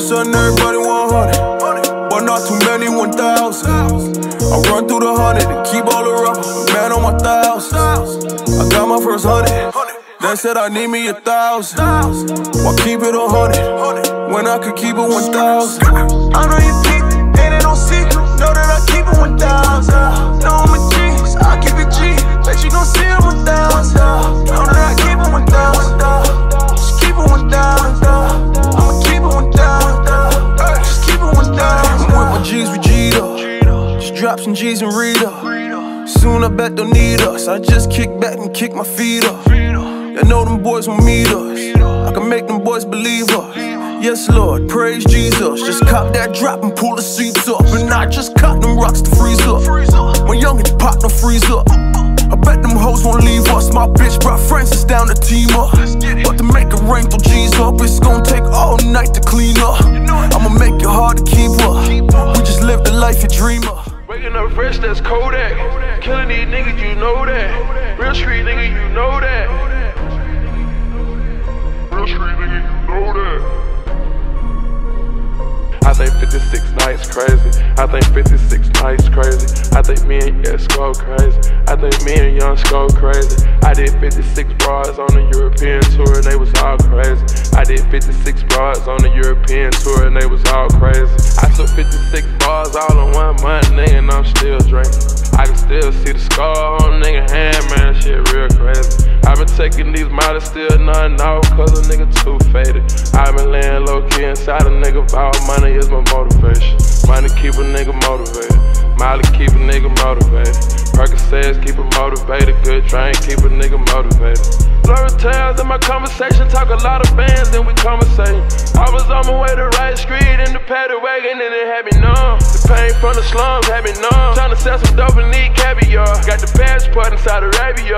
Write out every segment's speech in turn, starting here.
Sudden, everybody hundred, but not too many one thousand. I run through the hundred and keep all the rubber, man on my thousands. I got my first hundred. Then said I need me a thousand. Why keep it hundred when I could keep it one thousand? I know you us. I just kick back and kick my feet up. You know them boys will meet us. I can make them boys believe us. Yes, Lord, praise Jesus. Just cop that drop and pull the seats up. And I just cop them rocks to freeze up. My youngin' pop no freeze up. I bet them hoes won't leave us. My bitch brought Francis down to team up. But to make it rain, throw G's up. It's gonna take all night to clean up. I'ma make it hard to keep up. We just live the life you dream of. That's Kodak. Killing these niggas, you know that. Real street nigga, you know that. Real street nigga, you know that. I think 56 nights crazy. I think 56 nights crazy. I think me and yes go crazy. I think me and Young go crazy. I did 56 bras on the European tour and they was all crazy. I did 56 bras on the European tour and they was all crazy. I took 56 bars all nigga, and I'm still drinking. I can still see the scar on a nigga hand, man, shit real crazy. i been taking these models, still nothing off, cause a nigga too faded. i been laying low key inside a nigga, about money is my motivation. Money keep a nigga motivated. Molly keep a nigga motivated. Percocets keep a motivated. Good drink keep a nigga motivated. Blurry tales in my conversation, talk a lot of bands, then we conversate. I was on my way to right street in the paddy wagon, and it had me numb. The pain from the slums had me numb. Tryna sell some dope and need caviar. Got the passport in Saudi Arabia.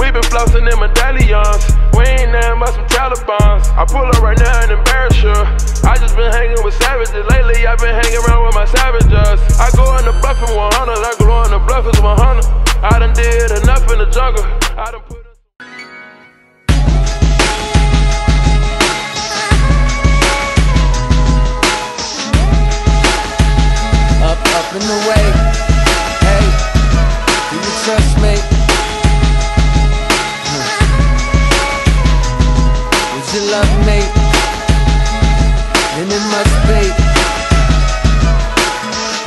We been flossing in medallions. We ain't nothing but some Talibans. I pull up right now and embarrass you. I just been hanging with savages. Lately, I've been hanging around with my savages. I trust. Would you love me? Then it must be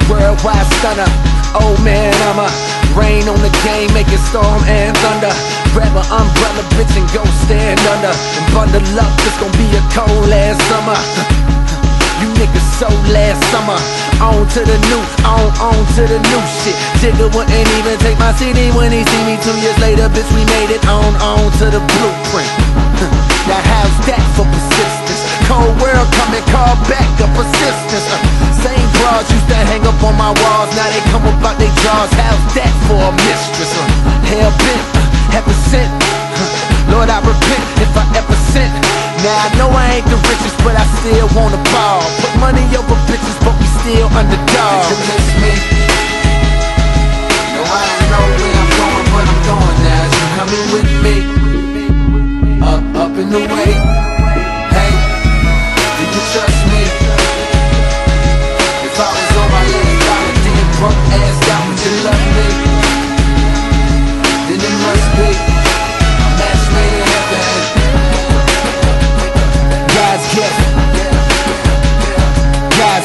worldwide stunner. Oh man, I'm a rain on the game, make it storm and thunder. Grab an umbrella, bitch, and go stand under. And bundle up, it's gonna be a cold ass summer. You niggas so last summer. On to the new, on, on to the new shit. Jigga wouldn't even take my CD when he see me two years later. Bitch, we made it on, on to the blueprint. now how's that for persistence? Cold world coming, call back a persistence. Uh, same bras used to hang up on my walls, now they come about they jaws. How's that for a mistress? Uh, hell bent, ain't the richest, but I still wanna ball. Put money over bitches, but we still underdogs You miss me? No, I don't know where I'm going, but I'm going now. So coming with me? Up, up in the away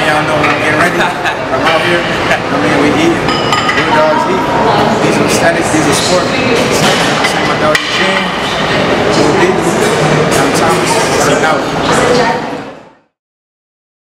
and y'all know I'm getting ready. I'm out here. I mean, we eat. Blue dogs eat. These are status